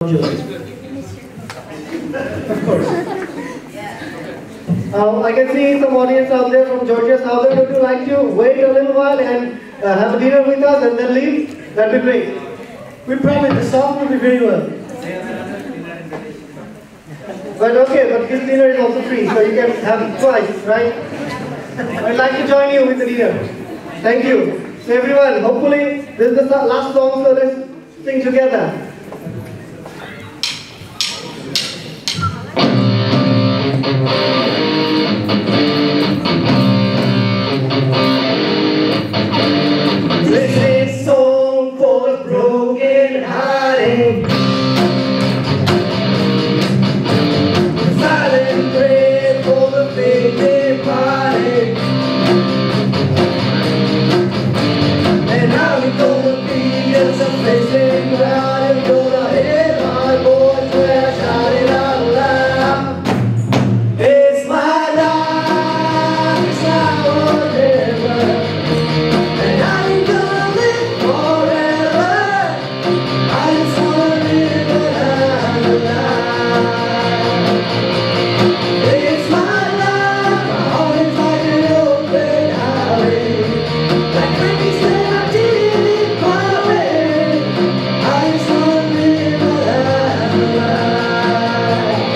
Of course. Uh, I can see some audience out there from Georgia Southern. Would you like to wait a little while and uh, have a dinner with us and then leave? That'd be great. We promise the song will be very well. But okay, but this dinner is also free, so you can have it twice, right? I'd like to join you with the dinner. Thank you. So everyone, hopefully this is the last song, so let's sing together.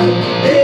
Hey.